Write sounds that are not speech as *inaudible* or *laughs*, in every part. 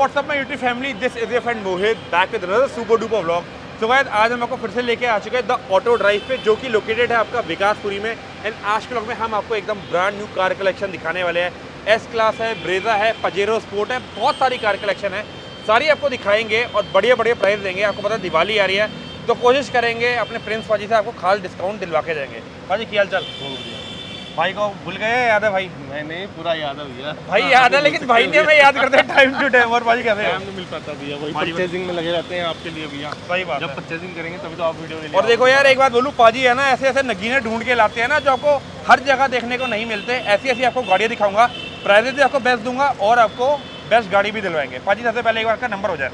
WhatsApp में YouTube family this is your friend Mohit back with another super duper vlog so guys आज हम आपको फिर से लेके आ चुके हैं द ऑटो ड्राइव पे, जो कि लोकेटेड है आपका विकासपुरी में। एंड आज के व्लॉग में हम आपको एकदम ब्रांड न्यू कार कलेक्शन दिखाने वाले हैं। एस क्लास है ब्रेजा है पजेरो स्पोर्ट है, बहुत सारी कार कलेक्शन है। सारी आपको दिखाएँगे और बढ़िया बढ़िया प्राइस देंगे। आपको पता है दिवाली आ रही है। तो कोशिश करेंगे अपने प्रिंस भाजी से आपको खास डिस्काउंट दिलवा के जाएँगे। भाजी की हाल चाल? भाई को भूल गए याद है भाई? नहीं नहीं पूरा याद है भैया। भाई याद है लेकिन भाई ने हमें याद करते हैं टाइम टू टाइम और कैसे टाइम नहीं मिल पाता भैया वही हाँ परचेजिंग में लगे रहते हैं आपके लिए भैया। सही बात जब परचेजिंग करेंगे तभी तो आप वीडियो लिए और देखो यार एक बात बोलूँ पाजी है ना ऐसे ऐसे नगीने ढूंढ के लाते हैं ना जो आपको हर जगह देखने को नहीं मिलते ऐसी ऐसी आपको गाड़ियाँ दिखाऊँगा प्राइजेस भी आपको बेस्ट दूँगा और आपको बेस्ट गाड़ी भी दिलवाएँगे। पाजी सबसे पहले एक बार का नंबर हो जाए।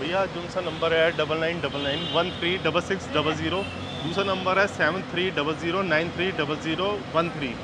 भैया जो सा नंबर है double nine double nine one three double six double zero दूसरा नंबर है seven three double zero nine three double zero one three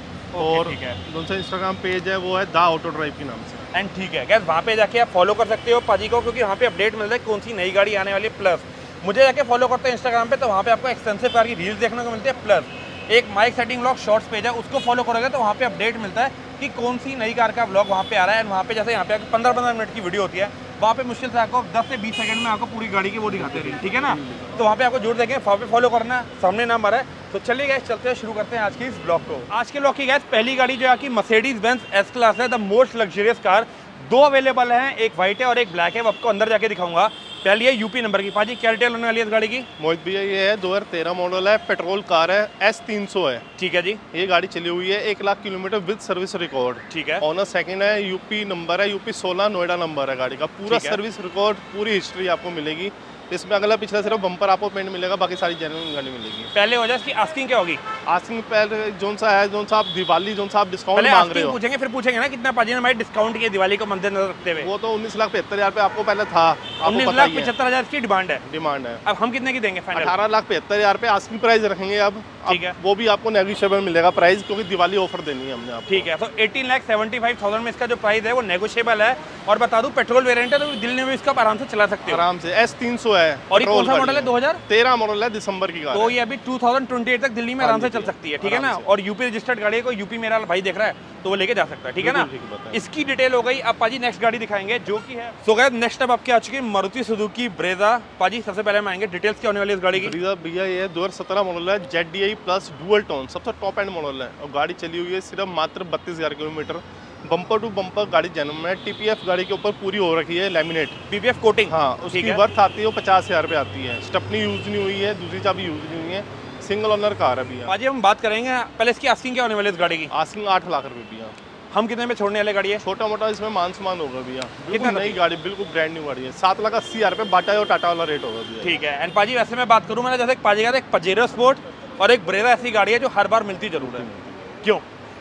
और दूसरा इंस्टाग्राम पेज है वो है द ऑटो ड्राइव के नाम से। एंड ठीक है गैस वहाँ पे जाके आप फॉलो कर सकते हो पाजी को क्योंकि वहाँ पे अपडेट मिलता है कौन सी नई गाड़ी आने वाली है प्लस मुझे जाके फॉलो करते हैं इंस्टाग्राम पे तो वहाँ पे आपको एक्सटेंसिव कार की रील्स देखने को मिलती है प्लस एक mike setting blog shorts page है उसको फॉलो करोगे तो वहाँ पे अपडेट मिलता है कि कौन सी नई कार का ब्लॉग वहाँ पे आ रहा है। एंड वहाँ पे जैसे यहाँ पे पंद्रह पंद्रह मिनट की वीडियो होती है वहाँ पे मुश्किल से आपको 10 से 20 सेकंड में आपको पूरी गाड़ी की वो दिखाते रहे ठीक है ना? तो वहाँ पे आपको जोड़ देखें, वहाँ पे फॉलो करना, सामने नाम आ रहा है। तो चलिए गैस चलते हैं, शुरू करते हैं आज की इस ब्लॉग को। आज के ब्लॉग की गैस पहली गाड़ी जो है कि मसेडीज बेंस एस क्लास है द मोस्ट लग्जरियस कार दो अवेलेबल है, एक व्हाइट है और एक ब्लैक है, वो आपको अंदर जाके दिखाऊँगा। पहली है यूपी नंबर की। पाजी क्या डिटेल होने वाली है इस गाड़ी की? मोहित भैया ये है दो हज़ार तेरह मॉडल है पेट्रोल कार है एस तीन सौ है। ठीक है जी। ये गाड़ी चली हुई है एक lakh kilometre with service record. ठीक है। ऑनर सेकंड है यूपी नंबर है यूपी 16 नोएडा नंबर है गाड़ी का। पूरा सर्विस रिकॉर्ड पूरी हिस्ट्री आपको मिलेगी। इसमें अगला पिछला सिर्फ़ बम्पर आपको पेंट मिलेगा बाकी सारी जेन्युइन गाड़ी मिलेगी। पहले हो जाए इसकी आस्किंग क्या होगी? आस्किंग पहले जोन सा है जोन सा आप दिवाली जोन सा आप डिस्काउंट मांग रहे हो। पूछेंगे फिर पूछेंगे ना कितना पाजी ने हमारे डिस्काउंट किया दिवाली को मद्देनजर रखते हुए। वो तो उन्नीस लाख पचहत्तर हज़ार पे आपको पहले था उन्नीस लाख पचहत्तर हज़ार की डिमांड है। डिमांड है। अब हम कितने की देंगे अठारह लाख पचहत्तर हज़ार पे आस्किंग प्राइस रखेंगे अब। ठीक है। वो भी आपको नेगोशिएबल मिलेगा प्राइस क्योंकि दिवाली ऑफ़र देनी है हमने आपको। ठीक है तो 18 लाख 75,000 में इसका जो प्राइस है वो नेगोशिएबल है। और बता दूँ पेट्रोल वेरिएंट है तो दिल्ली में इसका आराम से चला सकते हो। आराम से। एस तीन सौ है। और ये कौन सा मॉडल है? 2000 तेरह मॉडल है दिसंबर की तो ये अभी 2028 तक दिल्ली में आराम से चल सकती है ठीक है ना? और यूपी रजिस्टर्ड गाड़ी को यूपी मेरा भाई देख रहा है तो वो लेके जा सकता है ठीक है ना। इसकी डिटेल हो गई अब पाजी नेक्स्ट गाड़ी दिखाएँगे जो की है। सो गैस नेक्स्ट अब आपके आ चुकी है मारुति सुजुकी ब्रेजा पाजी सबसे पहले हम आएँगे डिटेल्स क्या होने वाली इस गाड़ी की? भैया ये दो हज़ार सत्रह मॉडल है Z D I plus dual tone सबसे टॉप एंड मॉडल है। और गाड़ी चली हुई है सिर्फ़ मात्र बत्तीस हज़ार किलोमीटर। बम्पर टू बम्पर गाड़ी जन्म है टीपीएफ गाड़ी के ऊपर पूरी हो रखी है लेमिनेट बीपीएफ कोटिंग हाँ उसकी वर्थ आती है वो पचास हज़ार पे आती है। स्टपनी यूज़ नहीं हुई है दूसरी चाबी यूज़ नहीं हुई है। सिंगल ओनर कार है भैया। पाजी हम बात करेंगे पहले इसकी आस्किंग क्या होने वाली है इस गाड़ी की? आस्किंग आठ लाख रुपए भैया। हम कितने में छोड़ने वाले गाड़ी है? छोटा मोटा इसमें मान सम्मान होगा भैया। कितना नई गाड़ी बिल्कुल ब्रांड न्यू गाड़ी है। सात लाख अस्सी हज़ार पे बाटा और टाटा वाला रेट होगा भैया। ठीक है। एंड पाजी वैसे मैं बात करूँ मैंने जैसे एक पाजी का एक पजेरो स्पोर्ट और एक ब्रेजा ऐसी गाड़ी है जो हर बार मिलती ज़रूर है। क्यों?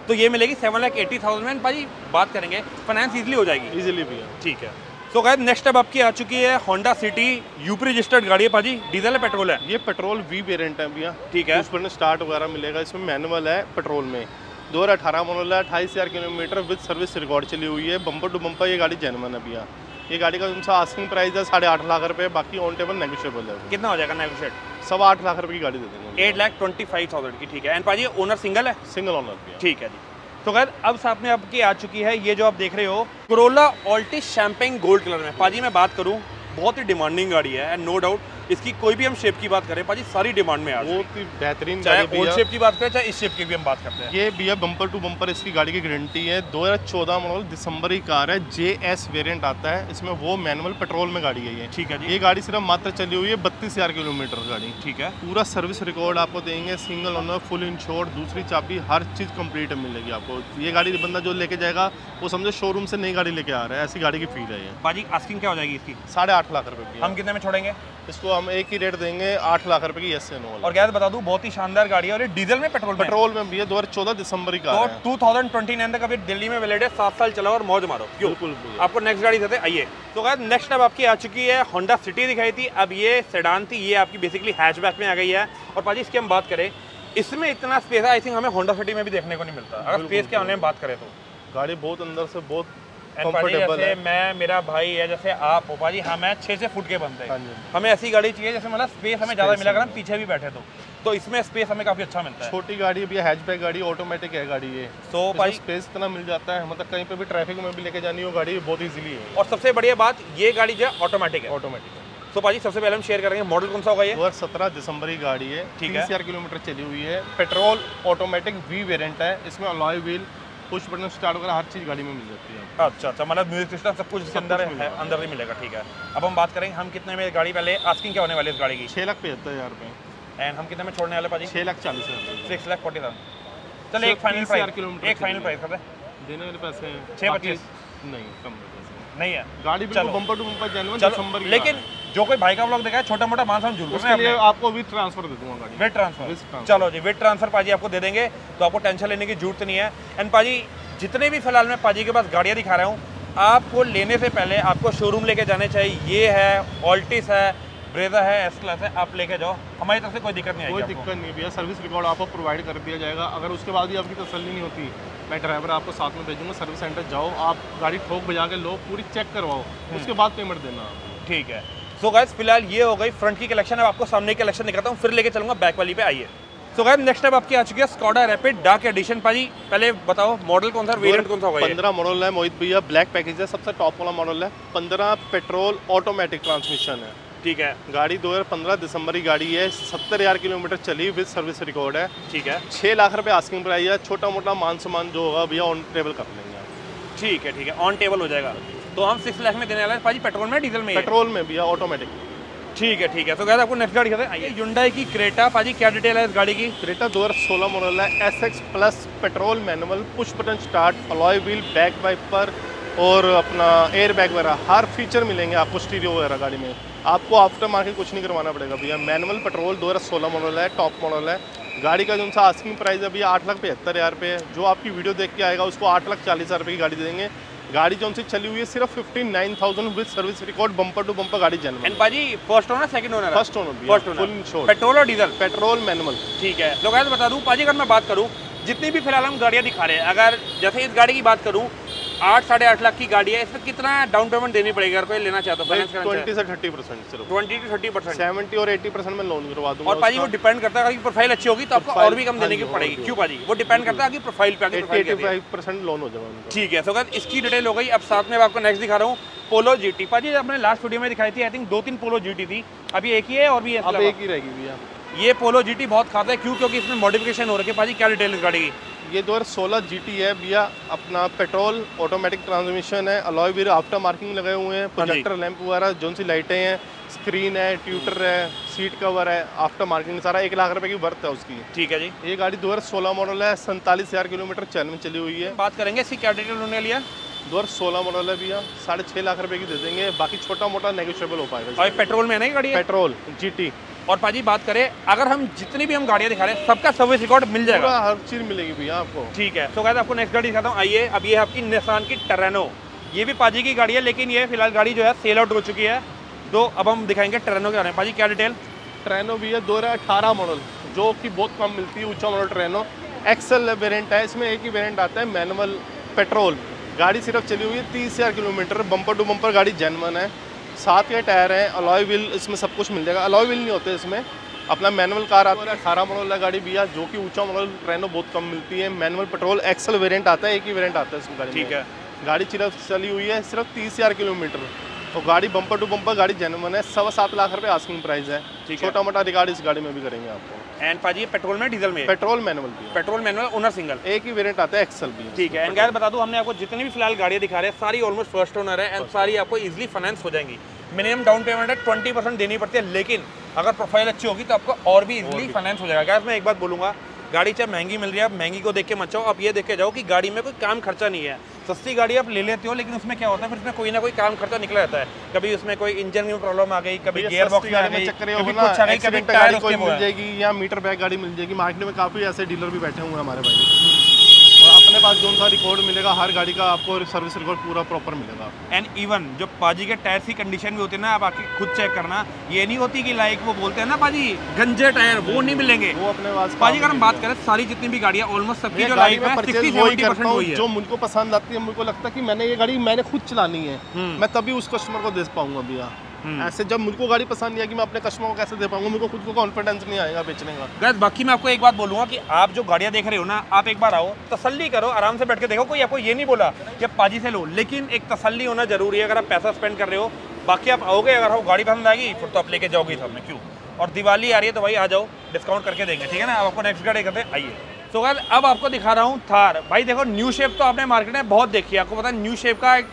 तो ये मिलेगी सेवन लाख एट्टी थाउज़ेंड में। भाजी बात करेंगे फाइनेंस इजिली हो जाएगी। इजिली भैया ठीक है। तो गायब नेक्स्ट अब आपकी आ चुकी है होंडा सिटी यूपी रजिस्टर्ड गाड़ी है भाजी। डीजल है पेट्रोल है? ये पेट्रोल वी वेरिएंट है भैया। ठीक है। उस पर स्टार्ट वगैरह मिलेगा। इसमें मैनुअल है पेट्रोल में। दो हज़ार अठारह मॉडल है अट्ठाईस हज़ार किलोमीटर विद सर्विस रिकॉर्ड चली हुई है। बम्पर टू बम्पर ये गाड़ी जैनमन है भैया। ये गाड़ी का उनका आस्किंग प्राइस है साढ़े आठ लाख रुपए बाकी ऑन टेबल नेगोशिएबल है। कितना हो जाएगा नेगोशिएट सवा आठ लाख रुपए की गाड़ी दे देंगे eight lakh twenty five thousand की ठीक है। एंड पाजी ओनर सिंगल है? सिंगल ओनर ठीक है जी। तो खैर अब साथ में आपकी आ चुकी है ये जो आप देख रहे हो Corolla Altis champagne gold colour में। पाजी मैं बात करूँ बहुत ही डिमांडिंग गाड़ी है एंड नो डाउट इसकी कोई भी हम शेप की बात करें पाजी सारी डिमांड में आ बहुत ही बेहतरीन चाहे ओल्ड शेप की बात करें चाहे इस शेप की भी हम बात करते हैं। ये भैया बम्पर टू बम्पर इसकी गाड़ी की गारंटी है। 2014 मॉडल दिसंबर की कार है। जे एस वेरियंट आता है। इसमें वो मैनुअल पेट्रोल में गाड़ी है ये। ठीक है ये गाड़ी सिर्फ़ मात्र चली हुई है बत्तीस हज़ार किलोमीटर गाड़ी। ठीक है। पूरा सर्विस रिकॉर्ड आपको देंगे। सिंगल ओनर फुल इंश्योर्ड दूसरी चाबी हर चीज़ कंप्लीट मिलेगी आपको। ये गाड़ी बंदा जो लेके जाएगा वो समझो शोरूम से नई गाड़ी लेके आ रहा है। ऐसी गाड़ी की फील है ये। पाजी आस्किंग क्या हो जाएगी इसकी? साढ़े आठ लाख रुपए की हम कितने में छोड़ेंगे? इसको हम एक ही रेट देंगे आठ लाख रुपए की एस एन और गैस बता दूँ बहुत ही शानदार गाड़ी है और ये डीजल में पेट्रोल पेट्रोल में भी है दो हज़ार चौदह दिसंबर की तो कार है 2029 तक अभी दिल्ली में वैलिड है सात साल चलाओ और मौज मारो। क्यों? बिल्कुल आपको नेक्स्ट गाड़ी देते आइए। तो गाइस नेक्स्ट अब आपकी आ चुकी है होंडा सिटी दिखाई थी अब ये सेडान थी ये आपकी बेसिकली हैचबैक में आ गई है। और पाजी इसकी हम बात करें इसमें इतना स्पेस है आई थिंक हमें होंडा सिटी में भी देखने को नहीं मिलता। अगर स्पेस के आने में बात करें तो। गाड़ी बहुत अंदर से बहुत जैसे है। मैं मेरा भाई है जैसे आप हो पाजी हम हैं छः से फुट के बंदे हाँ। हैं हमें ऐसी गाड़ी चाहिए जैसे मतलब स्पेस हमें ज़्यादा मिला अगर हम पीछे भी बैठे तो। तो इसमें स्पेस हमें काफ़ी अच्छा मिलता है। छोटी गाड़ी भी हैचबैक गाड़ी ऑटोमेटिक है गाड़ी ये। तो इसमें भाई स्पेस इतना मिल जाता है मतलब कहीं पे भी ट्रैफ़िक में भी लेके जानी हो गाड़ी बहुत इजीली है। और सबसे बढ़िया बात ये गाड़ी जो है ऑटोमेटिक है। ऑटोमेटिक है। तो पाजी सबसे पहले हम शेयर करेंगे मॉडल कौन सा होगा ये? दो हज़ार सत्रह दिसंबर की गाड़ी है। ठीक है। किलोमीटर चली हुई है। पेट्रोल ऑटोमेटिक वी वेरिएंट है। इसमें alloy wheel push button start वगैरह हर चीज़ गाड़ी में मिल जाती है। अच्छा अच्छा मतलब म्यूज़िक सिस्टम सब कुछ इसके अंदर है अंदर ही मिलेगा ठीक है। अब हम बात करेंगे हम कितने में गाड़ी पहले आस्किंग क्या होने वाली है इस गाड़ी की? छः लाख पचहत्तर हज़ार रुपये एंड हम कितने में छोड़ने वाले पाजी छः लाख चालीस हज़ार। सिक्स लाख फोर्टी थाउज़ेंड चलो एक फाइनल प्राइस किलोमीटर एक फाइनल प्राइस कर देने वाले पैसे हैं। छः पच्चीस? नहीं कम नहीं है। गाड़ी। बम्पर टू बम्पर जेनुअन दिसंबर लेकिन जो कोई भाई का ब्लॉग देखा है छोटा मोटा मान हम झूल उसके लिए आपको भी ट्रांसफ़र दे दूँगा गाड़ी। वेट ट्रांसफ़र चलो जी वेट ट्रांसफ़र पाजी आपको दे देंगे तो आपको टेंशन लेने की ज़रूरत नहीं है। एंड पाजी जितने भी फ़िलहाल मैं पाजी के पास गाड़ियाँ दिखा रहा हूँ आपको लेने से पहले आपको शोरूम लेके जाने चाहिए। ये है ऑल्टिस है ब्रेजा है एस क्लास है आप लेके जाओ। हमारी तरफ़ से कोई दिक्कत नहीं कोई आएगी आपको। दिक्कत नहीं भैया सर्विस रिकॉर्ड आपको प्रोवाइड कर दिया जाएगा। अगर उसके बाद भी आपकी तसली नहीं होती मैं ड्राइवर आपको साथ में भेजूँगा सर्विस सेंटर जाओ आप गाड़ी ठोक बजा के लो पूरी चेक करवाओ उसके बाद पेमेंट देना। ठीक है। सो गाइस फ़िलहाल ये हो गई फ्रंट की कलेक्शन अब आपको सामने की कलेक्शन दिखाता हूँ फिर लेके चलूँगा बैक वाली पे आइए। सो गाइस नेक्स्ट टाइम आपकी आ चुकी है स्कॉडा रैपिड डार्क एडिशन पाजी पहले बताओ मॉडल कौन सा वेरिएंट कौन सा होगा पंद्रह मॉडल है मोहित भैया ब्लैक पैकेज है सबसे टॉप वाला मॉडल है। पंद्रह पेट्रोल ऑटोमेटिक ट्रांसमिशन है। ठीक है। गाड़ी 2015 दिसंबर की गाड़ी है सत्तर हज़ार किलोमीटर चली विद सर्विस रिकॉर्ड है। ठीक है। छः लाख रुपए आस्किंग प्राइस है छोटा मोटा मान सम्मान जो होगा भैया ऑन टेबल कर लेंगे। ठीक है ठीक है। ऑन टेबल हो जाएगा। तो हम सिक्स लाख में देने वाले हैं। पाजी पेट्रोल में डीजल में? पेट्रोल में भैया ऑटोमेटिक ठीक है ठीक है। तो गाइस आपको नेक्स्ट गाड़ी दिखाते हैं। आइए। युंडाई की क्रेटा पाजी क्या डिटेल है इस गाड़ी की? क्रेटा 2016 मॉडल है S X plus petrol manual push button start alloy wheel back wiper और अपना एयर बैग वगैरह हर फीचर मिलेंगे आपको स्टीरियो वगैरह गाड़ी में। आपको आफ्टर मार्केट कुछ नहीं करवाना पड़ेगा भैया। मैनुअल पेट्रोल 2016 मॉडल है टॉप मॉडल है। गाड़ी का जो सा आस्किंग प्राइस है भैया आठ लाख पचहत्तर हज़ार रुपये है। जो आपकी वीडियो देख के आएगा उसको आठ लाख चालीस हज़ार रुपये की गाड़ी देंगे। गाड़ी जो से चली हुई है सिर्फ़ fifty nine thousand with service record bumper to bumper गाड़ी जनरल एंड पाजी first owner second owner first owner first full owner insure petrol और डीजल पेट्रोल मैनुअल ठीक है। तो बता दूँ पाजी अगर मैं बात करूँ जितनी भी फ़िलहाल हम गाड़ियाँ दिखा रहे हैं अगर जैसे इस गाड़ी की बात करूँ आठ साढ़े आठ लाख की गाड़ी है। इसमें कितना डाउन पेमेंट देनी पड़ेगी? अगर कोई लेना चाहता हो ट्वेंटी से thirty percent twenty to thirty percent seventy और एटी परसेंट में लोन करवा दूँगा और पाजी वो डिपेंड करता है अगर प्रोफ़ाइल अच्छी होगी तो आपको और भी कम हाँ देने की पड़ेगी। भी क्यों पाजी वो डिपेंड करता है आपकी प्रोफ़ाइल पे एटी है। फाइव परसेंट लोन हो जाएगा ठीक है सो इसकी डिटेल हो गई अब साथ में आपको नेक्स्ट दिखा रहा हूँ पोलो जीटी पाजी आपने लास्ट वीडियो में दिखाई थी आई थिंक दो तीन पोलो जीटी थी। अभी एक ही है और भी अब एक ही रहेगी भैया। ये पोलो जीटी बहुत खाता है। क्यों? क्योंकि इसमें मॉडिफिकेशन हो रखी है। पाजी क्या डिटेल इस गाड़ी की? ये 2016 जीटी है भैया अपना पेट्रोल ऑटोमेटिक ट्रांसमिशन है अलॉय व्हील आफ्टर मार्किंग लगे हुए हैं प्रोजेक्टर लैंप वगैरह जो सी लाइटें हैं स्क्रीन है ट्यूटर है सीट कवर है आफ्टर मार्किंग सारा एक लाख रुपए की बर्थ है उसकी। ठीक है जी। ये गाड़ी 2016 मॉडल है सैंतालीस हज़ार किलोमीटर चैन में चली हुई है। बात करेंगे इसकी क्या डिटेल होने वाली है 2016 मॉडल है। भैया साढ़े छः लाख रुपए की दे देंगे। बाकी छोटा मोटा नेगोशिएबल हो पाएगा। और पेट्रोल में है ना गाड़ी? पेट्रोल जीटी और पाजी बात करें अगर हम जितनी भी हम गाड़ियाँ दिखा रहे हैं सबका सर्विस रिकॉर्ड मिल जाएगा। हर चीज़ मिलेगी भैया आपको। ठीक है तो कहते आपको नेक्स्ट गाड़ी दिखाता हूँ। आइए अब ये है आपकी निशान की टरेनो ये भी पाजी की गाड़ी है लेकिन ये फ़िलहाल गाड़ी जो है सेल आउट हो चुकी है। तो अब हम दिखाएँगे टरेनो के बारे में। पाजी क्या डिटेल ट्रेनो भी है दो हज़ार अठारह मॉडल जो कि बहुत कम मिलती है ऊँचा मॉडल ट्रेनो एक्सल वेरिएंट है इसमें एक ही वेरिएंट आता है मैनुअल पेट्रोल गाड़ी सिर्फ़ चली हुई है तीस हज़ार किलोमीटर बम्पर टू बम्पर गाड़ी जेनवन है। सात के टायर हैं अलॉय व्हील इसमें सब कुछ मिल जाएगा। अलॉय व्हील नहीं होते इसमें। अपना मैनुअल कार आता है अठारह मॉडल है गाड़ी भैया जो कि ऊँचा मॉडल ट्रेनो बहुत कम मिलती है। मैनुअल पेट्रोल एक्सल वेरिएंट आता है एक ही वेरिएंट आता है इसमें गाड़ी ठीक है। गाड़ी सिर्फ़ चली हुई है सिर्फ़ तीस हज़ार किलोमीटर। और गाड़ी बम्पर टू बम्पर गाड़ी जेनवन है सवा सात लाख रुपये आस्किंग प्राइस है। है। छोटा मोटा रिकॉर्ड इस गाड़ी में भी करेंगे आपको। एंड पाजी पेट्रोल में डीजल में? पेट्रोल मैनुअल भी पेट्रोल मैनुअल ओनर सिंगल? एक ही वेरिएंट आता है एक्सल भी ठीक है एंड गैर बता दूँ हमने आपको जितनी भी फ़िलहाल गाड़ियाँ दिखा रहे हैं सारी ऑलमोस्ट फ़र्स्ट ओनर है एंड सारी आपको इजिली फाइनेंस हो जाएँगी। मिनिमम डाउन पेमेंट है ट्वेंटी परसेंट देनी पड़ती है लेकिन अगर प्रोफ़ाइल अच्छी होगी तो आपको और भी इजिली फाइनेंस हो जाएगा। गैस मैं एक बात बोलूँगा गाड़ी चाहे महँगी मिल रही है आप महँगी को देख के मचाओ आप ये देख के जाओ कि गाड़ी में कोई काम खर्चा नहीं है। सस्ती गाड़ी आप ले लेते हो लेकिन उसमें क्या होता है फिर उसमें कोई ना कोई काम खर्चा निकला रहता है। कभी उसमें कोई इंजन में प्रॉब्लम आ गई कभी भैया, गियर बॉक्स में आ गई कभी कुछ आ गई कभी टायर मिल जाएगी या मीटर बैग गाड़ी मिल जाएगी। मार्केट में काफ़ी ऐसे डीलर भी बैठे हुए हैं हमारे भाई। अपने पास जो सा रिकॉर्ड मिलेगा हर गाड़ी का आपको सर्विस रिकॉर्ड पूरा प्रॉपर मिलेगा। एंड इवन जो पाजी के टायर की कंडीशन भी होती है ना आप आके खुद चेक करना। ये नहीं होती कि लाइक वो बोलते हैं ना पाजी गंजे टायर वो नहीं मिलेंगे। वो अपने पास पाजी अगर हम बात करें सारी जितनी भी गाड़ियाँ ऑलमोस्ट सबकी जो लाइफ है जो मुझको पसंद आती है मुझको लगता है कि मैंने ये गाड़ी मैंने खुद चलानी है। हम्म। मैं तभी उस कस्टमर को दे पाऊँगा भैया ऐसे जब मुझको गाड़ी पसंद नहीं आएगी मैं अपने कस्टमर को कैसे दे पाऊँगा? मुझको खुद को कॉन्फिडेंस नहीं आएगा बेचने का। गैस बाकी मैं आपको एक बात बोलूँगा कि आप जो गाड़ियाँ देख रहे हो ना आप एक बार आओ तसल्ली करो आराम से बैठ के देखो कोई आपको ये नहीं बोला कि आप पाजी से लो। लेकिन एक तसल्ली होना ज़रूरी है अगर आप पैसा स्पेंड कर रहे हो बाकी आप आओगे अगर आपको गाड़ी पसंद आएगी फिर तो आप लेके जाओगे में क्यों? और दिवाली आ रही है तो भाई आ जाओ डिस्काउंट करके देंगे ठीक है ना? आपको नेक्स्ट गाड़ी करते आइए। तो गैस अब आपको दिखा रहा हूँ थार। भाई देखो न्यू शेप तो आपने मार्केट में बहुत देखी है। आपको पता है न्यू शेप का एक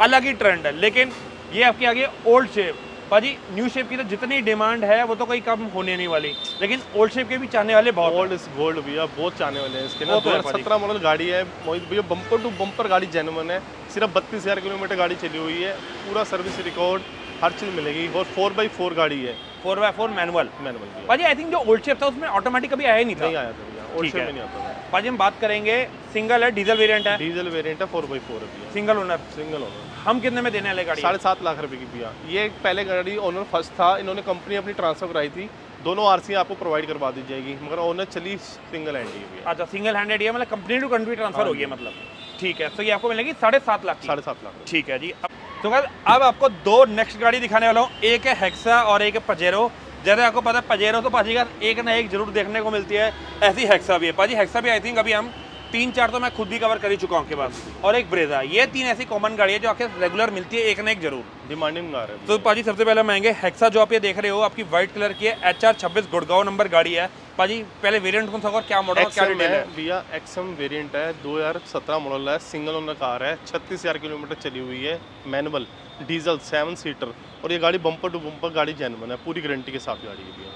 अलग ही ट्रेंड है लेकिन ये आपकी आ गई ओल्ड शेप भाजी न्यू शेप की तो जितनी डिमांड है वो तो कोई कम होने नहीं वाली। लेकिन ओल्ड शेप के भी चाहने वाले बहुत। गोल्ड इज़ गोल्ड भैया बहुत चाहने वाले हैं इसके ना। दो हज़ार सत्रह मॉडल गाड़ी है। मोहित भैया बम्पर टू बम्पर गाड़ी जेनुअन है। सिर्फ़ बत्तीस हज़ार किलोमीटर गाड़ी चली हुई है। पूरा सर्विस रिकॉर्ड हर चीज़ मिलेगी। और फोर बाई फोर गाड़ी है। Four by four manual manual भाजी आई थिंक जो ओल्ड शेप था उसमें ऑटोमेटिक कभी आया नहीं नहीं था। आया था। ठीक है। भाजी हम बात करेंगे सिंगल है डीजल वेरिएंट है। डीजल वेरिएंट है four by four single owner single owner हम कितने में देने वाले गाड़ी? साढ़े सात लाख रुपए की भैया। ये पहले गाड़ी ओनर फ़र्स्ट था इन्होंने कंपनी अपनी ट्रांसफ़र कराई थी। दोनों आरसी आपको प्रोवाइड करवा दी जाएगी मगर ओनर चली सिंगल हैंड ही अच्छा सिंगल हैंडेड ये मतलब कंपनी टू कंट्री ट्रांसफ़र हो गई मतलब। ठीक है तो ये आपको मिलेगी साढ़े सात लाख साढ़े सात लाख। ठीक है जी। अब तो अब आपको दो नेक्स्ट गाड़ी दिखाने वाला हूँ। एक है हेक्सा और एक है पजेरो जैसे आपको पता है पजेरो तो पाजी का एक ना एक ज़रूर देखने को मिलती है। ऐसी हेक्सा भी है। पाजी हेक्सा भी आई थिंक अभी हम तीन चार तो मैं खुद भी कवर कर ही चुका हूँ आपके पास। और एक ब्रेजा ये तीन ऐसी कॉमन गाड़ी है जो आपके रेगुलर मिलती है एक ना एक ज़रूर। डिमांडिंग कार है। तो पाजी सबसे पहले महँगे हेक्सा जो आप ये देख रहे हो आपकी व्हाइट कलर की है एच आर छब्बीस गुड़गांव नंबर गाड़ी है। पाजी पहले वेरिएंट कौन सा और क्या मॉडल क्या डिटेल है? भैया एक्सएम वेरिएंट है 2017 मॉडल है सिंगल ओनर कार है छत्तीस हज़ार किलोमीटर चली हुई है मैनुअल डीजल सेवन सीटर और ये गाड़ी बम्पर टू बम्पर गाड़ी जेनवन है पूरी गारंटी के साथ गाड़ी है।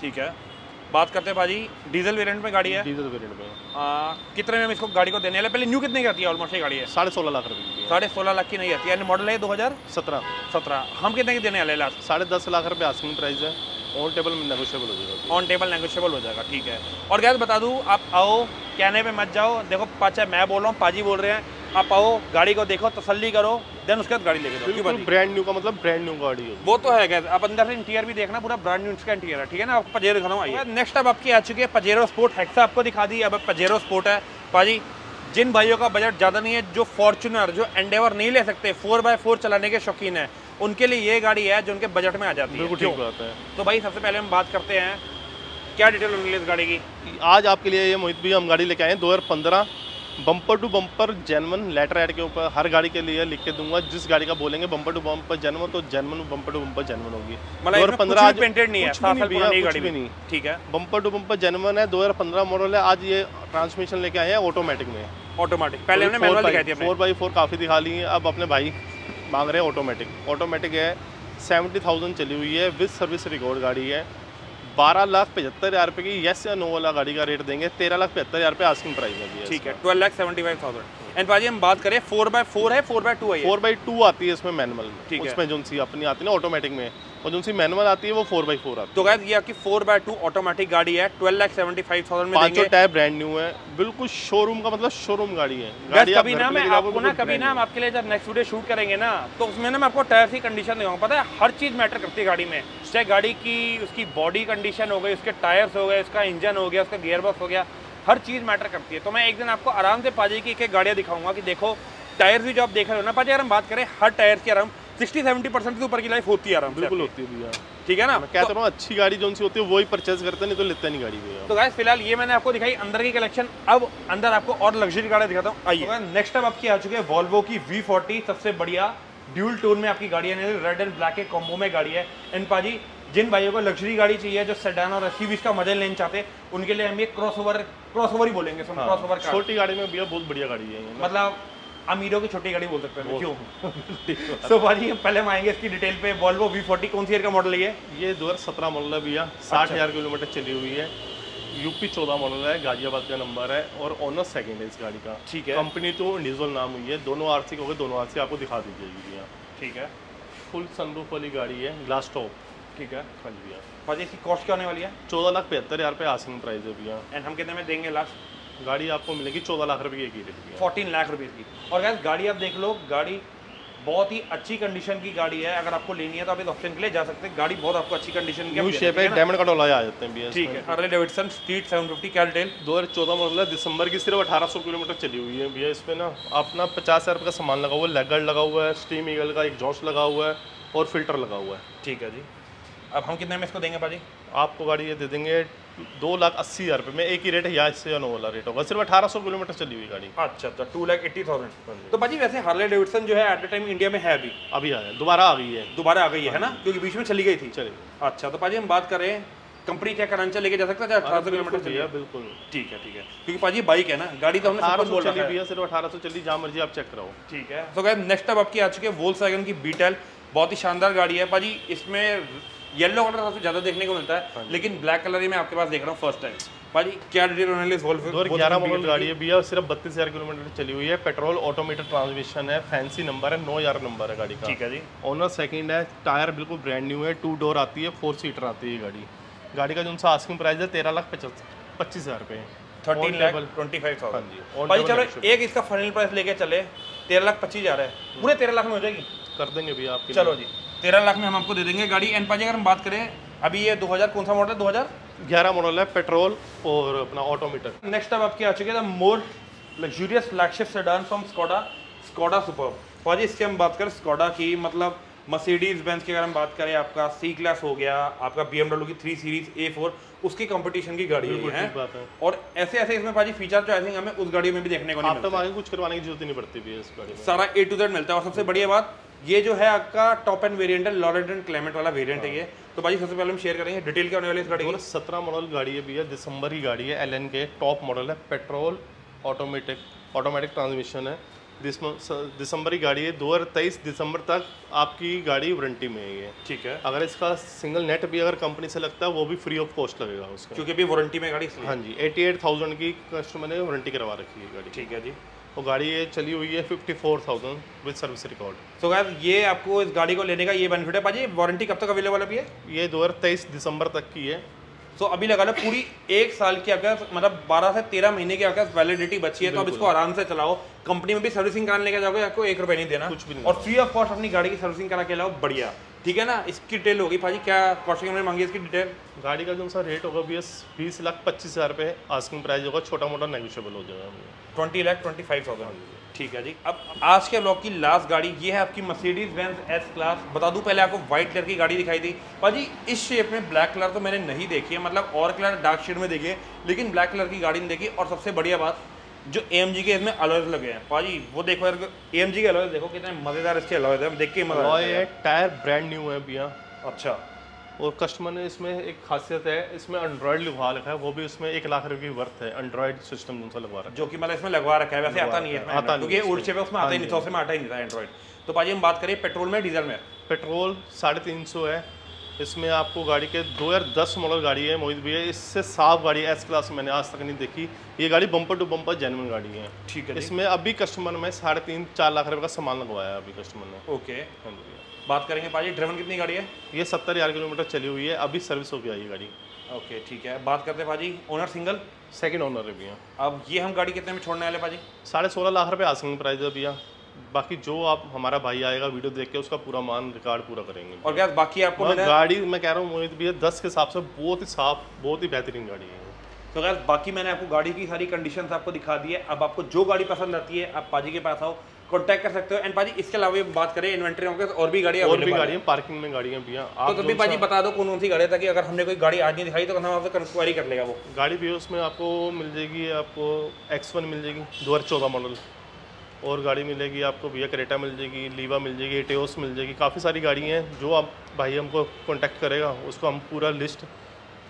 ठीक है। बात करते हैं पाजी डीजल वेरिएंट में गाड़ी है। डीजल वेरिएंट में। आ, कितने में हम इसको गाड़ी को देने वाले पहले न्यू कितने की आती है? ऑलमोस्ट ये गाड़ी है। साढ़े सोलह लाख रुपए की साढ़े सोलह लाख की नहीं आती। है यानी मॉडल है दो हज़ार सत्रह। सत्रह। हम कितने की देने वाले लास्ट साढ़े दस लाख रुपए आस्किंग प्राइस है। ऑन टेबल में नेगोशिएबल हो जाएगा। ऑन टेबल नेगोशियबल हो जाएगा ठीक है। और गैस बता दूँ आप आओ कहने पे मत जाओ। देखो पाचा मैं बोल रहा हूँ पाजी बोल रहे हैं। आप आओ गाड़ी को देखो तसल्ली करो देन उसके बाद गाड़ी लेके जाओ। ब्रांड न्यू का मतलब ब्रांड न्यू गाड़ी है। वो तो है गैस आप अंदर से इंटीरियर भी देखना पूरा ब्रांड न्यू इसका इंटीरियर है ठीक है ना? आप पजेरो दिखाना आइए। नेक्स्ट अब आपकी आ चुकी है पजेरो स्पोर्ट हेक्सा आपको दिखा दी अब पजेरो स्पोर्ट है। पाजी जिन भाइयों का बजट ज़्यादा नहीं है जो फॉर्चुनर जो एंडेवर नहीं ले सकते फोर बाय फोर चलाने के शौकीन है उनके लिए ये गाड़ी है जो उनके बजट में आ जाती है। ठीक बात है। तो भाई सबसे पहले हम बात करते हैं क्या डिटेल होने इस गाड़ी की? आज आपके लिए ये मोहित भैया हम गाड़ी लेके आए हैं 2015 bumper to bumper genuine letterhead के ऊपर हर गाड़ी के लिए लिख के दूँगा। जिस गाड़ी का बोलेंगे बम्पर टू बम्पर जेनवन तो genuine bumper to bumper genuine होगी। मतलब पेंटेड नहीं है। कुछ भी नहीं ठीक है। बम्पर टू बम्पर जेनवन है 2015 मॉडल है आज ये ट्रांसमिशन लेके आए हैं ऑटोमेटिक में। ऑटोमेटिक पहले हमने मैनुअल दिखाई थी फोर बाई फोर काफ़ी दिखा ली है अब अपने भाई मांग रहे हैं ऑटोमेटिक ऑटोमेटिक है सेवेंटी थाउज़ेंड चली हुई है विद सर्विस रिकॉर्ड गाड़ी है। बारह लाख पचहत्तर हज़ार रुपये की येस या नो वाला गाड़ी का रेट देंगे। तेरह लाख पचहत्तर हज़ार रुपये आस्किंग प्राइस है ठीक है twelve lakh seventy five thousand and भाजी हम बात करें फोर बाय फोर है फोर बाय टू है फोर बाई टू आती है इसमें मैनुअल ठीक है। उसमें जो सी अपनी आती है ना ऑटोमेटिक में। और जो सी मैनुअल आती है वो फोर बाई फोर आती है तो गाइस ये आपकी फोर बाय टू ऑटोमेटिक गाड़ी है। Twelve lakh seventy five thousand में पाँचों टायर ब्रांड न्यू है। बिल्कुल शोरूम का मतलब शोरूम गाड़ी है। गाड़ी कभी ना मैं आपको ना कभी ना हम आपके लिए जब नेक्स्ट वीडियो शूट करेंगे ना तो उसमें ना मैं आपको टायर की कंडीशन दूँगा पता है हर चीज़ मैटर करती है गाड़ी में। चाहे गाड़ी की उसकी बॉडी कंडीशन हो गई उसके टायर्स हो गए उसका इंजन हो गया उसका गियर बॉक्स हो गया हर चीज़ मैटर करती है। तो मैं एक दिन आपको आराम से पाजी की एक गाड़ियाँ दिखाऊँगा कि देखो टायर भी जो आप देख रहे हो ना पाजी अगर हम बात करें हर टायर की आराम सिक्सटी सेवेंटी परसेंट से ऊपर की लाइफ होती है आराम बिल्कुल आपकी। होती है भैया। ठीक है ना? मैं कहता हूँ अच्छी गाड़ी जो सी होती है वही परचेज करते नहीं तो लेते नहीं गाड़ी भैया। तो गाइस फ़िलहाल ये मैंने आपको दिखाई अंदर की कलेक्शन अब अंदर आपको और लग्जरी गाड़ी दिखाता हूँ। आइए। नेक्स्ट अब आपकी आ चुकी है वॉल्वो की V40 सबसे बढ़िया ड्यूल टोन में आपकी गाड़ी है रेड एंड ब्लैक के कॉम्बो में गाड़ी है। एंड पाजी जिन भाइयों को लग्जरी गाड़ी चाहिए जो सेडान और एसयूवीज का मज़ा लेना चाहते हैं उनके लिए हम ये क्रॉस ओवर क्रॉस ओवर ही बोलेंगे क्रॉस ओवर छोटी गाड़ी में भैया बहुत बढ़िया गाड़ी है मतलब अमीरों की छोटी गाड़ी बोल सकते हैं क्यों? *laughs* तो भाजी *laughs* पहले हम आएँगे इसकी डिटेल पे वॉल्वो V40 कौन सी ईयर का मॉडल है ये? ये 2017 मॉडल है भैया। साठ हज़ार किलोमीटर चली हुई है। यूपी चौदह मॉडल है गाजियाबाद का नंबर है और ऑनर सेकंड है इस गाड़ी का। ठीक है। कंपनी तो डीजल नाम हुई है। दोनों आरसी हो गए दोनों आरसी आपको दिखा दी जाएगी भैया। ठीक है। फुल सनरूफ वाली गाड़ी है ग्लास टॉप ठीक है। हाँ जी भैया। भाजी इसकी कॉस्ट क्या होने वाली है? चौदह लाख पचहत्तर हज़ार रुपये आसिंग प्राइस है भैया। एंड हम कितने में देंगे लास्ट गाड़ी आपको मिलेगी चौदह लाख रुपये की फोर्टीन लाख रुपये की। और गैस गाड़ी आप देख लो गाड़ी बहुत ही अच्छी कंडीशन की गाड़ी है। अगर आपको लेनी है तो आप इस ऑप्शन के लिए जा सकते हैं। गाड़ी बहुत आपको अच्छी कंडीशन की शेप है डायमंड का डोला आ जाते हैं ठीक है हार्ले डेविडसन स्ट्रीट 750 क्या डिटेल दो हज़ार चौदह मॉडल है दिसंबर की सिर्फ़ अठारह सौ किलोमीटर चली हुई है भैया इसमें ना। अपना पचास हज़ार का सामान लगा हुआ है लेग गार्ड लगा हुआ है स्टीम ईगल का एक जॉस लगा हुआ है और फ़िल्टर लगा हुआ है। ठीक है जी। अब हम कितने में इसको देंगे भाजी? आपको गाड़ी ये दे देंगे दो लाख अस्सी हज़ार रुपये। में एक ही रेट है या इससे नो वाला रेट होगा। सिर्फ़ अठारह सौ किलोमीटर चली हुई गाड़ी। अच्छा अच्छा टू लाख एट्टी थाउज़ेंड तो पाजी वैसे हार्ले डेविडसन जो है एट द टाइम इंडिया में है अभी। अभी आया दोबारा आ गई है। दोबारा आ गई है ना? क्योंकि बीच में चली गई थी। चलिए अच्छा तो भाजी हम बात करें कंपनी क्या करांचा लेके जा सकता है अठारह सौ किलोमीटर चलिए बिल्कुल। ठीक है ठीक है। क्योंकि पाजी बाइक है ना? गाड़ी तो हमने अठारह बोल रखा है। सिर्फ़ अठारह सौ चली जहाँ मर्ज़ी आप चेक कराओ। ठीक है। तो नेक्स्ट अब आपकी आ चुकी है वोल्क्सवैगन की बीटेल बहुत ही शानदार गाड़ी है। पाजी इसमें येलो कलर सबसे ज़्यादा देखने को मिलता हाँ है लेकिन ब्लैक कलर ही मैं आपके पास देख रहा हूँ फ़र्स्ट टाइम पाजी क्या डिटेल होने इस वोल्फ दो ग्यारह मॉडल गाड़ी है भैया सिर्फ़ बत्तीस हज़ार किलोमीटर चली हुई है। पेट्रोल ऑटोमेटेड ट्रांसमिशन है फैंसी नंबर है नौ हज़ार नंबर है गाड़ी का। ठीक है जी। ओनर सेकंड है टायर बिल्कुल ब्रांड न्यू है टू डोर आती है फोर सीटर आती है गाड़ी। गाड़ी का जो सा आस्किंग प्राइस है तेरह लाख पचास पच्चीस हज़ार रुपये thirteen lakh twenty five thousand भाई चलो एक इसका फाइनल प्राइस लेके चले तेरह लाख पच्चीस हज़ार है। पूरे तेरह लाख में हो जाएगी? कर देंगे भैया आपके चलो जी। तेरह लाख में हम आपको दे देंगे। गाड़ी एन पाजी अगर हम बात करें अभी ये 2000 कौन सा मॉडल है? 2000 ग्यारह मॉडल है पेट्रोल और अपना ऑटोमीटर नेक्स्ट अब आपकी आ चुकी है more luxurious flagship sedan from Skoda Skoda Superb पाजी इसकी हम बात करें स्कोडा की मतलब मर्सिडीज बेंज की अगर हम बात करें आपका सी क्लास हो गया आपका BMW की थ्री सीरीज़ ए फोर उसकी कंपटीशन की गाड़ी है। है। और ऐसे ऐसे इसमें पाजी फीचर जो आई थिंक हमें उस गाड़ी में भी देखने को नहीं आप मिलते। तो कुछ करवाने की ज़रूरत नहीं पड़ती है इस गाड़ी में। सारा ए टू जेड मिलता है। और सबसे बढ़िया बात ये जो है आपका टॉप एंड वेरिएंट है लॉरेंट एंड क्लाइमेट वाला वेरिएंट है ये। तो भाई सबसे पहले हम शेयर करेंगे डिटेल क्या होने वाली इस गाड़ी की? सत्रह मॉडल गाड़ी है भैया दिसंबर की गाड़ी है एलएन के टॉप मॉडल है पेट्रोल ऑटोमेटिक ऑटोमेटिक ट्रांसमिशन है। दिसंबर की गाड़ी है दो हज़ार तेईस दिसंबर तक आपकी गाड़ी वारंटी में है ये। ठीक है। अगर इसका सिंगल नेट भी अगर कंपनी से लगता है वो भी फ्री ऑफ़ कॉस्ट लगेगा उसका। क्योंकि अभी वारंटी में गाड़ी हाँ जी एटी एट थाउज़ेंड की कस्टमर ने वारंटी करवा रखी है गाड़ी। ठीक है जी। और गाड़ी ये चली हुई है fifty four thousand with service record so गैर ये आपको इस गाड़ी को लेने का ये बेनिफिट है। पाजी वारंटी कब तक अवेलेबल है है ये दो हज़ार तेईस दिसंबर तक की है। सो अभी लगा लो पूरी एक साल की आपके पास मतलब 12 से 13 महीने की आपके पास वैलिडिटी बची है तो आप इसको आराम से चलाओ। कंपनी में भी सर्विसिंग कराने लेके जाओगे आपको एक रुपए नहीं देना। कुछ भी नहीं और फ्री ऑफ़ कॉस्ट अपनी गाड़ी की सर्विसिंग करा के लाओ बढ़िया। ठीक है ना? इसकी डिटेल होगी। भाजी क्या कॉस्टिंग हमने मांगी इसकी डिटेल गाड़ी का जो सा रेट होगा बीस बीस लाख पच्चीस हज़ार रुपये आस्किंग प्राइस होगा छोटा मोटा नेगोशियबल हो जाएगा। Twenty lakh twenty five thousand. ठीक है जी। अब आज के ब्लॉक की लास्ट गाड़ी ये है आपकी मर्सिडीज बेंज एस क्लास बता दूँ पहले आपको व्हाइट कलर की गाड़ी दिखाई थी। भाजी इस शेप में ब्लैक कलर तो मैंने नहीं देखी है मतलब और कलर डार्क शेड में देखी है लेकिन ब्लैक कलर की गाड़ी नहीं देखी। और सबसे बढ़िया बात जो ए के इसमें अलॉयज लगे हैं। भाजी वो देखो यार ए के अलॉयज देखो कितने मज़ेदार इसके अलॉयज हैं देख के मज़ा टायर ब्रांड न्यू है भैया। अच्छा। और कस्टमर ने इसमें एक खासियत है इसमें एंड्रॉयड लगवा रखा है वो भी उसमें एक लाख रुपये की वर्थ है एंड्रॉयड सिस्टम जो लगवा रखा जो कि मतलब इसमें लगवा रखा है वैसे आता नहीं है आता नहीं क्योंकि उड़चे पे उसमें आता ही नहीं था उसमें आता ही नहीं था एंड्रॉयड तो भाजी हम बात करें पेट्रोल में डीजल में। पेट्रोल साढ़े तीन सौ है इसमें आपको गाड़ी के 2010 मॉडल गाड़ी है मोहित भैया। इससे साफ़ गाड़ी एस क्लास मैंने आज तक नहीं देखी। ये गाड़ी बम्पर टू बम्पर जेनवन गाड़ी है। ठीक है इसमें अभी कस्टमर में साढ़े तीन चार लाख रुपये का सामान लगवाया है अभी कस्टमर ने। ओके। हाँ जी। बात करेंगे पाजी ड्रिवन कितनी गाड़ी है? ये सत्तर हज़ार किलोमीटर चली हुई है। अभी सर्विस हो गया ये गाड़ी। ओके ठीक है। बात करते हैं पाजी ओनर सिंगल सेकंड ओनर है भैया। अब ये हम गाड़ी कितने में छोड़ने वाले पाजी साढ़े सोलह लाख रुपये आसिंग प्राइस है भैया। बाकी जो आप हमारा भाई आएगा वीडियो देख के उसका पूरा मान रिकॉर्ड पूरा करेंगे। और क्या बाकी आपको मैंने गाड़ी मैं कह रहा हूँ मोहित भैया दस के हिसाब से बहुत ही साफ़ बहुत ही बेहतरीन गाड़ी है। तो गैस बाकी मैंने आपको गाड़ी की सारी कंडीशन आपको दिखा दी है। अब आपको जो गाड़ी पसंद आती है आप पाजी के पास आओ कांटेक्ट कर सकते हो। एंड पाजी इसके अलावा भी बात करें इन्वेंट्री होंगे और भी गाड़ी और भी अवेलेबल गाड़ी है। है पार्किंग में गाड़ियाँ भैया तो आप तभी पाजी बता दो कौन कौन सी गाड़ी है ताकि अगर हमने कोई गाड़ी आज नहीं दिखाई तो हम आपसे क्वारी कर लेगा वो। गाड़ी भी उसमें आपको मिल जाएगी आपको एक्स वन मिल जाएगी दो हज़ार चौदह मॉडल और गाड़ी मिलेगी, आपको भैया करेटा मिल जाएगी, लीवा मिल जाएगी एटेओस मिल जाएगी, काफ़ी सारी गाड़ी हैं, जो आप, भाई हमको कॉन्टैक्ट करेगा, उसको हम पूरा लिस्ट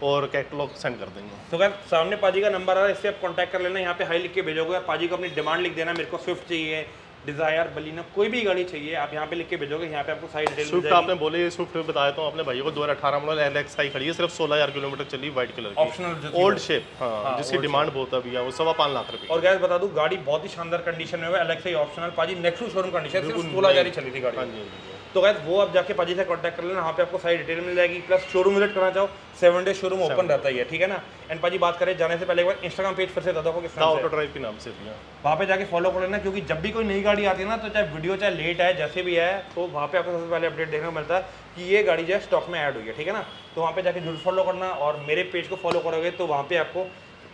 और कैटलॉग सेंड कर देंगे। तो अगर सामने पाजी का नंबर आ रहा है, इससे आप कॉन्टैक्ट कर लेना, यहाँ पे हाई लिख के भेजोगे पाजी को अपनी डिमांड लिख देना, मेरे को स्विफ्ट चाहिए डिज़ायर बलिनो कोई भी गाड़ी चाहिए आप यहाँ पे लिख के भेजोगे यहाँ पे आपको साइड डिटेल स्विफ्ट आपने बोले ये स्विफ्ट बताया तो आपने भाई को दो हज़ार अठारह मॉडल एल एक्स आई खड़ी है सिर्फ़ सोलह हज़ार किलोमीटर चली व्हाइट कलर की। ऑप्शनल ओल्ड शेप हाँ जिसकी डिमांड बहुत अभी है वो सवा पाँच लाख रुपये और गैस बता दू गाड़ी बहुत ही शानदार कंडीशन में है एक्स आई ही ऑप्शनल पाजी नेक्स्ट शोरूम कंडीशन सिर्फ़ सोलह हज़ार ही चली थी हाँ गाड़ी हाँ जी। तो गैस वो आप जाके पाजी से कॉन्टैक्ट कर लेना वहाँ पे आपको सारी डिटेल मिल जाएगी। प्लस शोरूम विज़िट करना चाहो सेवन डे शोरूम ओपन रहता ही है ठीक है ना? एंड पाजी बात करें जाने से पहले एक बार इंस्टाग्राम पेज फिर से बता दो किस ऑटो ड्राइव के नाम से भैया वहाँ पे जाके फॉलो कर लेना क्योंकि जब भी कोई नई गाड़ी आती है ना तो चाहे वीडियो चाहे लेट है जैसे भी है तो वहाँ पे आपको सबसे पहले अपडेट देखने को मिलता है कि ये गाड़ी जो है स्टॉक में ऐड हुई है ठीक है ना? तो वहाँ पे जाके ज़रूर फॉलो करना और मेरे पेज को फॉलो करोगे तो वहाँ पे आपको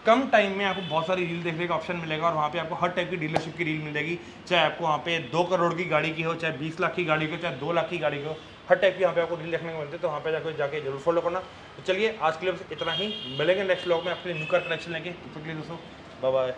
कम टाइम में आपको बहुत सारी रील देखने का ऑप्शन मिलेगा और वहाँ पे आपको हर टाइप की डीलरशिप की रील मिलेगी। चाहे आपको वहाँ पे दो करोड़ की गाड़ी की हो, चाहे बीस लाख की गाड़ी की हो, चाहे दो लाख की गाड़ी की हो, हर टाइप की यहाँ पे आपको रील देखने को मिलती है। तो वहाँ पे जाकर जाके ज़रूर फॉलो करना। तो चलिए, आज के लिए बस इतना ही। मिलेंगे नेक्स्ट ब्लॉग में। आपके लिए न्यू कार कनेक्शन लेंगे तो तक के बाय